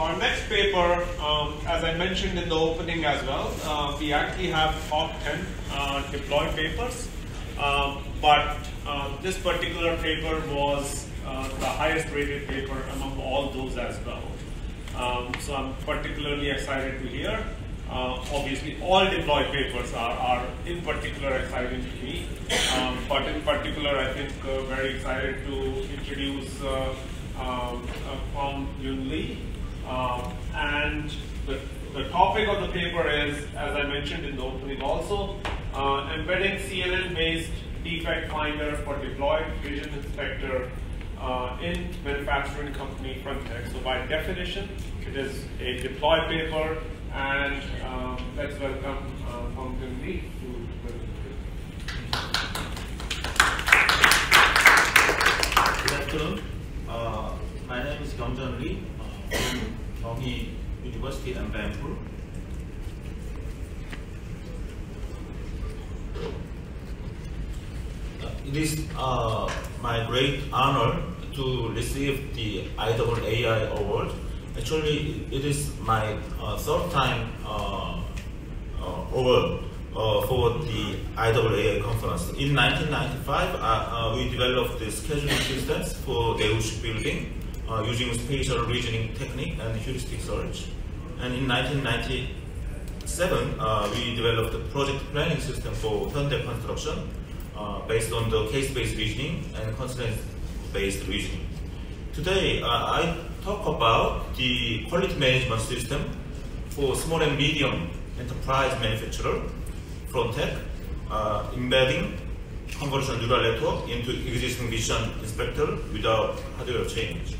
Our next paper, um, as I mentioned in the opening as well, uh, we actually have top 10 uh, deployed papers, um, but uh, this particular paper was uh, the highest rated paper among all those as well. Um, so I'm particularly excited to hear. Uh, obviously, all deployed papers are, are in particular exciting to me, um, but in particular, I think very excited to introduce um, Yun Lee. Um, and the, the topic of the paper is, as I mentioned in the opening also, uh, embedding CNN-based defect finder for deployed vision inspector uh, in manufacturing company Frontec. So by definition, it is a deployed paper, and um, let's welcome uh, Lee to Good afternoon. Uh, my name is Kyoung Jun Lee uh, University Bangkok. Uh, It is uh, my great honor to receive the IAAI award. Actually, it is my uh, third time uh, uh, award uh, for the IAAI conference. In 1995, uh, uh, we developed the scheduling systems for Daewoo building uh, using spatial reasoning technique and heuristic search. And in 1997, uh, we developed a project planning system for Hyundai construction uh, based on the case-based reasoning and constraint-based reasoning. Today, uh, I talk about the quality management system for small and medium enterprise manufacturer, Frontec, uh, embedding convolutional neural network into existing vision inspector without hardware change.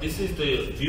This is the view